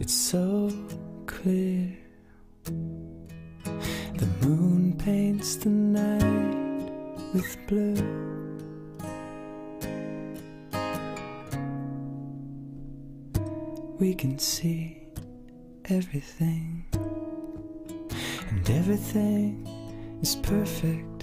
It's so clear. The moon paints the night with blue. We can see everything, and everything is perfect.